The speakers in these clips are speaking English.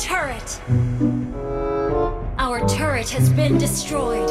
turret! Our turret has been destroyed.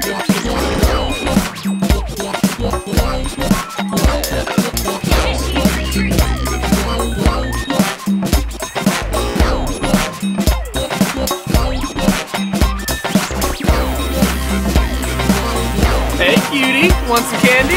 Hey, cutie, want some candy?